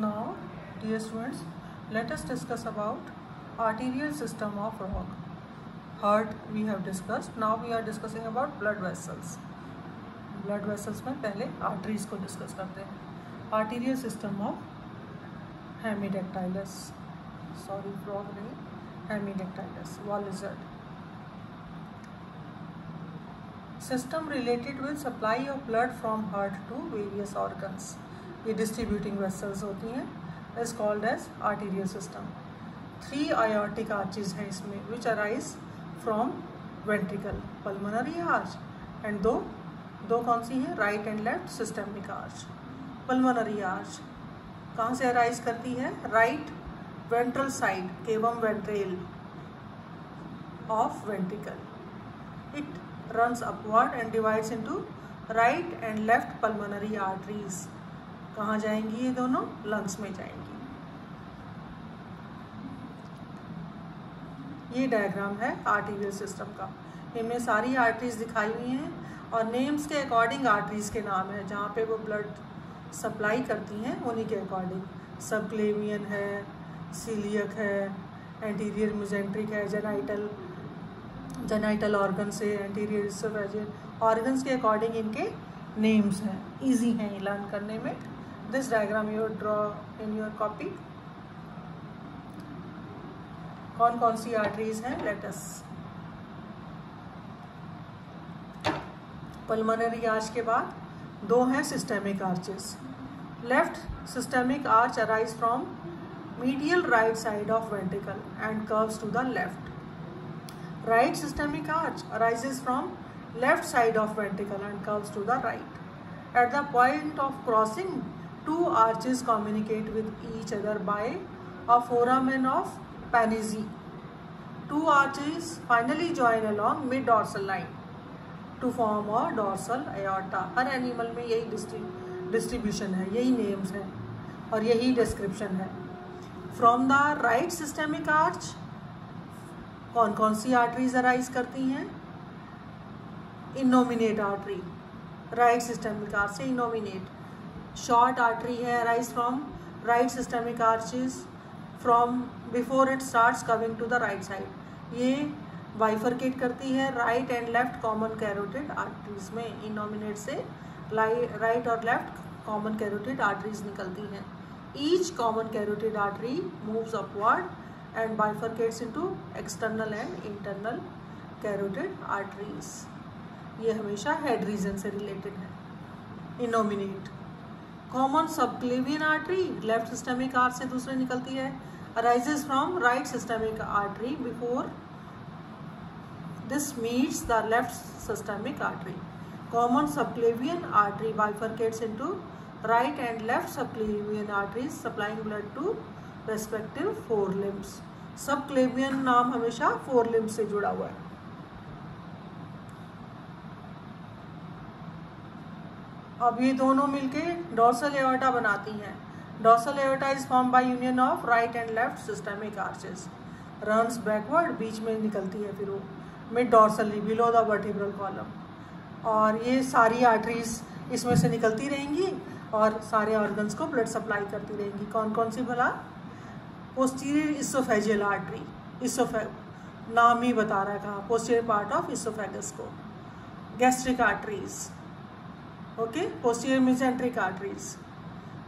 Now, dear students, let us discuss about arterial system of rock. Heart we have discussed. Now we are discussing about blood vessels. Blood vessels में पहले arteries को discuss करते हैं. Arterial system of hemidactylus. Sorry, frog नहीं. Wall lizard. System related with supply of blood from heart to various organs. ये distributing vessels होती हैं is called as arterial system three aortic arches हैं इसमें which arise from ventricle pulmonary arch and दो दो कौन सी हैं? Right and left systemic arch pulmonary arch कहाँ से अराइज करती है? Right ventral side केवम ventral of ventricle it runs upward and divides into right and left pulmonary arteries. कहाँ जाएँगी ये दोनों? लंग्स में जाएँगी। ये डायग्राम है आर्टीरियल सिस्टम का। इनमें सारी आर्टरीज दिखाई हुई हैं और नेम्स के अकॉर्डिंग आर्टरीज के नाम है, जहाँ पे वो ब्लड सप्लाई करती हैं, उन्हीं के अकॉर्डिंग सबक्लेवियन है सीलियक है एंटीरियर मुजेंट्रिक है जेनाइटल जेनाइटल ऑर्गन से एंटीरियर ऑर्गन्स के अकॉर्डिंग इनके नेम्स हैं। इजी हैं लर्न करने में। this diagram you draw in your copy. कौन कौन सी आर्टरीज हैं? लेटस पलमनरी आर्च के बाद दो हैं systemic arches left systemic arch arise from medial right side of ventricle and curves to the left right systemic arch arise from left side of ventricle and curves to the right at the point of crossing two arches communicate with each other by a foramen of Panizza two arches finally join along mid dorsal line to form a dorsal aorta her animal में यही distribution है, यही names हैं और यही description है। From the right systemic arch कौन कौन सी आर्टरीज अराइज करती हैं? Innominate artery right systemic arch से इनोमिनेट short artery है arise from right systemic arches from before it starts coming to the right side ये bifurcate करती है right and left common carotid arteries में innominate से right और left common carotid arteries निकलती हैं each common carotid artery moves upward and bifurcates into external and internal carotid arteries ये हमेशा head region से related है innominate common subclavian artery left systemic arch से दूसरे निकलती है arises from right systemic artery before this meets the left systemic artery common subclavian artery bifurcates into left subclavian arteries supplying blood to respective fore limbs subclavian नाम हमेशा four limbs से जुड़ा हुआ है। अब ये दोनों मिलके डॉर्सल एवर्टा बनाती हैं। Dorsal aorta is form by union of right and left systemic arches runs backward बीच में निकलती है फिर वो। Mid dorsally below the vertebral column और ये सारी आर्टरीज इसमें से निकलती रहेंगी और सारे ऑर्गन्स को ब्लड सप्लाई करती रहेंगी। कौन कौन सी भला? पोस्टीरियर इसोफेजियल आर्टरी इसोफे नाम ही बता रहा कहा? पोस्टीरियर पार्ट ऑफ़ इसोफेगस को। Gastric arteries okay? Posterior mesenteric arteries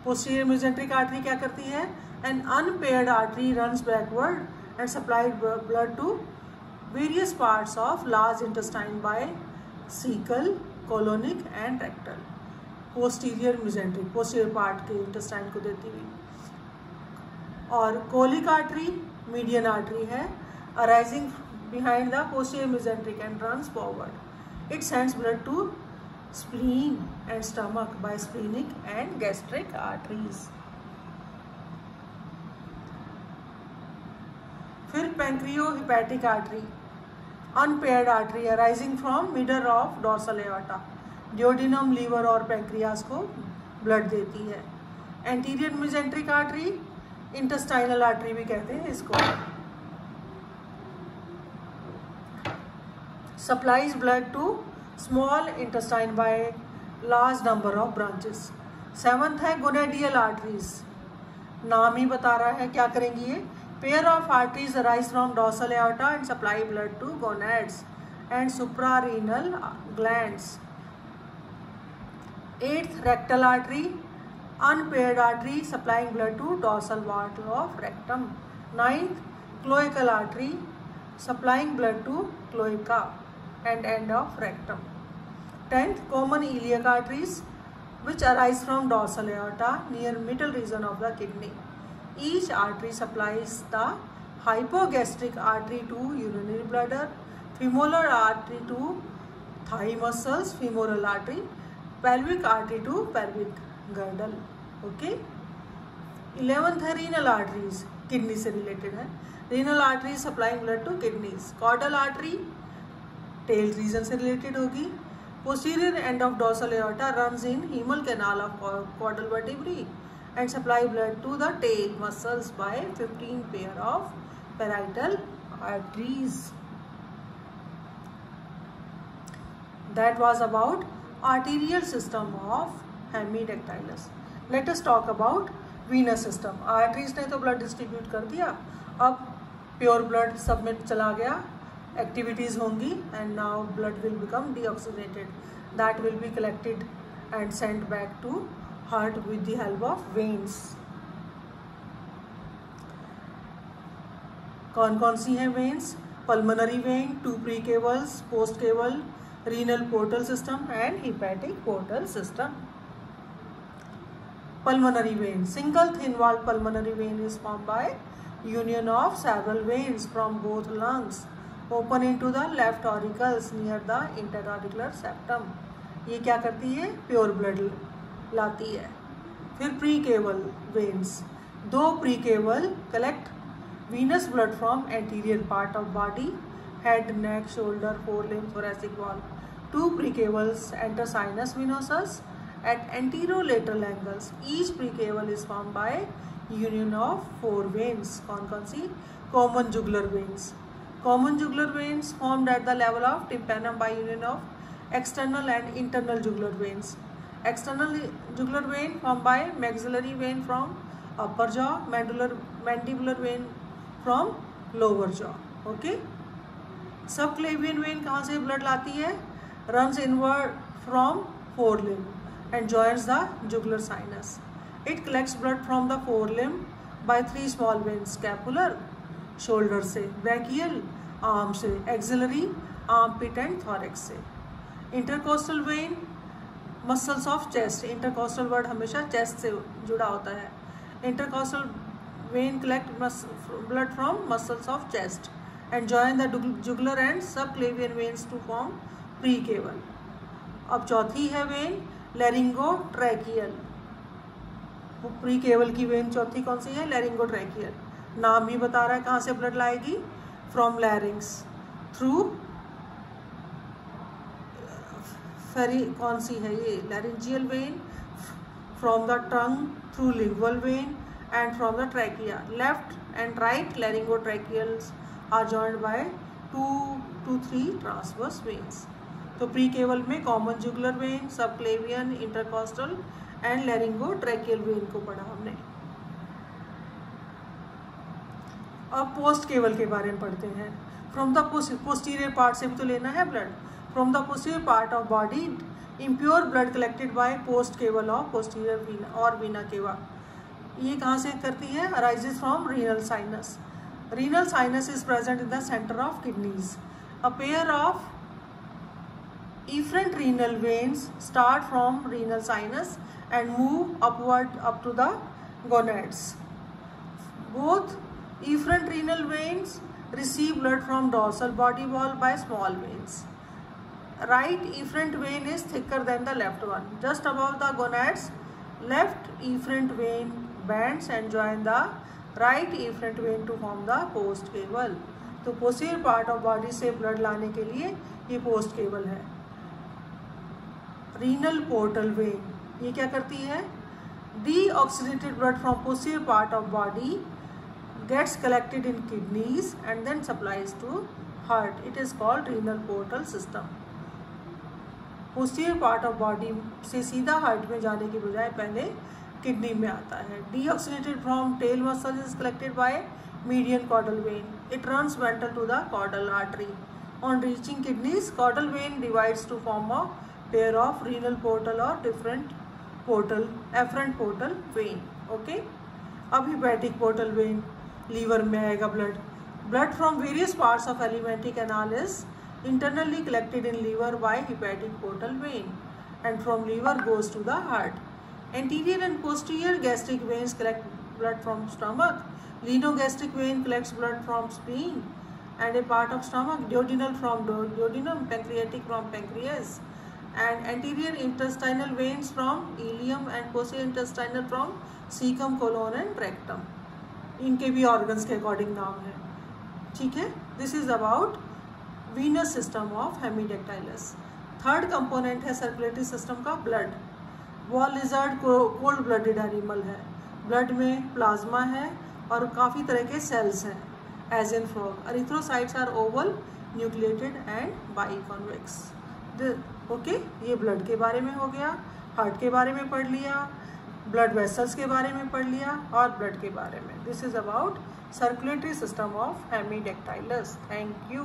posterior mesenteric artery क्या करती है? An unpaired artery runs backward and supplied blood to various parts of large intestine by caecal colonic and rectal posterior mesenteric posterior part के intestine को देती हुई. और colic artery median artery है arising behind the posterior mesenteric and runs forward it sends blood to spleen and stomach by splenic and gastric arteries. फिर pancreo hepatic artery unpaired artery arising from middle of dorsal aorta duodenum liver और pancreas को blood देती है। Anterior mesenteric artery intestinal artery भी कहते हैं इसको। Supplies blood to small intestine by large number of branches seventh है gonadial arteries नाम ही बता रहा है, क्या करेंगी ये? Pair of arteries rise from dorsal aorta and supply blood to gonads and suprarenal glands eighth rectal artery unpaired artery supplying blood to dorsal wall of rectum ninth cloacal artery supplying blood to cloaca and end of rectum. Tenth, common iliac arteries which arise from dorsal aorta near middle region of the kidney. Each artery supplies the hypogastric artery to urinary bladder, femoral artery to thigh muscles, femoral artery, pelvic artery to pelvic girdle okay eleventh है renal arteries kidney से related है renal artery supplying blood to kidneys caudal artery tail region से related होगी। Posterior end of dorsal aorta run in haemal canal of caudal vertebrae and supply blood to the tail muscles by 15 pair of parietal arteries that was about arterial system of Hemidactylus let us talk about venous system arteries ने तो blood distribute कर दिया। अब pure blood सब में चला गया। Activities होंगी and now blood will become deoxygenated that will be collected and send back to heart with the help of veins कौन कौन सी हैं veins pulmonary vein two precavals postcaval renal portal system and hepatic portal system pulmonary vein. Single thin walled pulmonary vein is formed by union of several veins from both lungs. Open into the left auricles near the interauricular septum ये क्या करती है? Pure blood लाती है। फिर pre केवल veins दो precaval collect venous blood from anterior part of body head neck shoulder fore limb fore wall two precavals enter sinus venosus at anterolateral angles each precaval is form by union of four veins कौन कौन सी? Common jugular veins Common jugular veins formed at the level of tympanum by union of external and internal jugular veins. External jugular vein formed by maxillary vein from upper jaw, mandibular mandibular vein from lower jaw. Okay. Subclavian vein कहाँ से blood लाती है? Runs inward from forelimb and joins the jugular sinus. It collects blood from the forelimb by three small veins, scapular, shoulder से वैकियल arm से axillary armpit and thorax से। Intercostal vein, muscles of chest, intercostal word हमेशा chest से जुड़ा होता है। Intercostal vein collect blood from muscles of chest and join the jugular and subclavian veins to form precaval अब चौथी है vein, laryngotracheal. Precaval की when चौथी कौन सी है? Laryngotracheal. नाम ही बता रहा है कहाँ से ब्लड लाएगी? फ्रॉम लैरिंग्स थ्रू फेरी कौन सी है ये? Laryngeal vein from the tongue through lingual vein and from the trachea left and right laryngotracheals are joined by two to three transverse veins तो प्री केवल में common jugular vein subclavian intercostal and laryngotracheal vein को पढ़ा हमने। अब post केवल के बारे में पढ़ते हैं। फ्रॉम द पोस्टीरियर पार्ट से भी तो लेना है blood from the posterior part of body impure blood collected by postcaval of posterior vena और वीना केवा ये कहाँ से करती है? Arises from renal sinus renal sinus is present in the centre of kidneys a pair of efferent renal veins start from renal sinus and move upward up to the gonads. Both efferent renal veins receive blood from dorsal body wall by small veins. Right efferent vein is thicker than the left one. Just above the gonads, left efferent vein bends and join the right efferent vein to form the post cable. तो posterior part of body से blood लाने के लिए ये postcaval है renal portal vein ये क्या करती है deoxidated blood from posterior part of body gets collected in kidneys and then supplies to heart it is called renal portal system posterior part of body से सीधा heart में जाने की बजाय पहले किडनी में आता है। Deoxygenated from tail muscle collected by median caudal vein it runs ventral to the caudal artery on reaching kidneys caudal vein divides to form a pair of renal portal और different portal efferent portal vein okay अब hepatic portal when liver में आएगा blood blood from various parts of alimentary canal is internally collected in liver by hepatic portal vein and from liver goes to the heart. Anterior and posterior gastric veins collect blood from stomach. Lenogastric vein collects blood from spleen and a part of stomach. Duodenal from duodenum, pancreatic from pancreas. And anterior intestinal veins from ileum and posterior intestinal from cecum, colon and rectum. इनके भी organs के according नाम है। ठीक है? This is about venous system of Hemidactylus third component है circulatory system का blood wall lizard cold blooded animal है। ब्लड में प्लाज्मा है और काफ़ी तरह के सेल्स हैं as in frog erythrocytes are oval nucleated and biconvex okay ये ब्लड के बारे में हो गया हार्ट के बारे में पढ़ लिया ब्लड वेसल्स के बारे में पढ़ लिया और ब्लड के बारे में. This is about circulatory system of Hemidactylus thank you